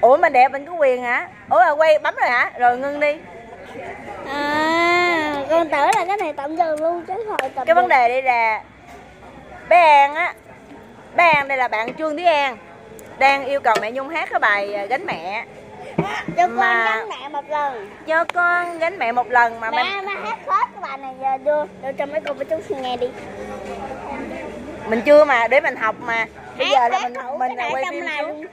ủa mình đẹp mình có quyền hả? Ủa là quay bấm rồi hả? Rồi ngưng đi. À con tưởng là cái này tạm dừng luôn chứ hồi tập cái vấn đề đây là bé An á bé An đây là bạn Trương Thúy An đang yêu cầu mẹ Nhung hát cái bài à, gánh mẹ. Cho con mà- gánh mẹ một lần. Cho con gánh mẹ một lần mà mẹ mẹ mẹ hát hết cái bài này giờ đưa đưa cho mấy cô với chú nghe đi. Mình chưa mà để mình học mà bây giờ là mình mình là quay phim này. trước.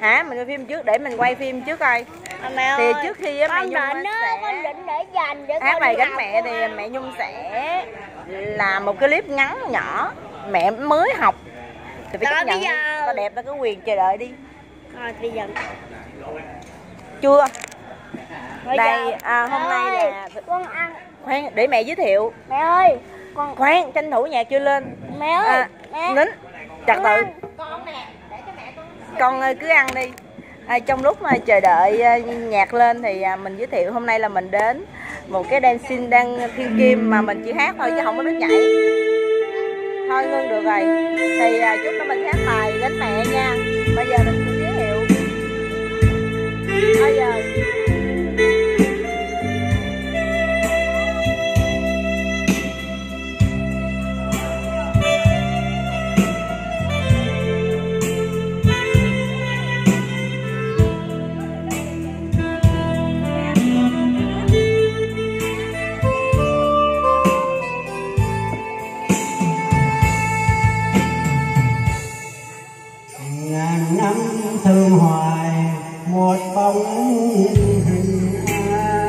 Hả? Mình quay phim trước để mình quay phim trước coi. À, Thì trước khi á, mẹ Nhung định á sẽ con định để dành để hát bài gánh mẹ thì con. mẹ Nhung sẽ làm một cái clip ngắn nhỏ. Mẹ mới học. Thì phải chấp nhận ta đẹp ta có quyền chờ đợi đi. Rồi bây giờ. Chưa? Bây Đây, giờ- à, hôm Mẹ nay ơi, là- con ăn. Khoan để mẹ giới thiệu. Mẹ ơi con khoan tranh thủ nhạc chưa lên. Mẹ ơi à, mẹ. nín trật tự. Con ơi, cứ ăn đi. À, trong lúc mà chờ đợi ờ, nhạc lên thì à, mình giới thiệu hôm nay là mình đến một cái dancing đang thiên kim mà mình chỉ hát thôi chứ không có biết nhảy. Thôi ngưng được rồi. Thì à, chút nữa mình hát bài gánh mẹ nha. Bây giờ mình cũng giới thiệu. à, ngàn năm thương hoài một bóng hình ai.